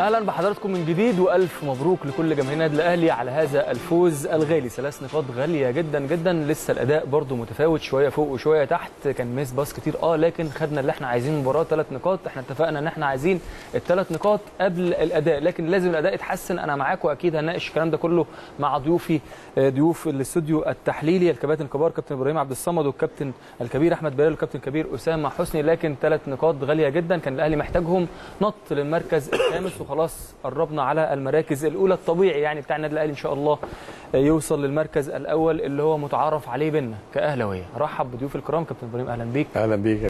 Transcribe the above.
أهلا بحضراتكم من جديد وألف مبروك لكل جماهير النادي الأهلي على هذا الفوز الغالي. ثلاث نقاط غالية جدا جدا لسه الأداء برده متفاوت شوية فوق وشوية تحت. كان ميس باص كتير آه لكن خدنا اللي إحنا عايزينه المباراه ثلاث نقاط. إحنا اتفقنا إن إحنا عايزين الثلاث نقاط قبل الأداء لكن لازم الأداء يتحسن. أنا معاك واكيد هنناقش الكلام ده كله مع ضيوفي ضيوف الاستوديو التحليلي الكباتن الكبار كابتن إبراهيم عبد الصمد والكابتن الكبير أحمد بلال والكابتن الكبير أسامة حسني. لكن ثلاث نقاط غالية جدا كان الأهلي محتاجهم. نط للمركز الخامس وخلاص قربنا على المراكز الأولى الطبيعي يعني بتاع النادي الأهلي إن شاء الله يوصل للمركز الأول اللي هو متعارف عليه بينا كأهلاوية. رحب بضيوف الكرام كابتن إبراهيم أهلا بيك. أهلا بيك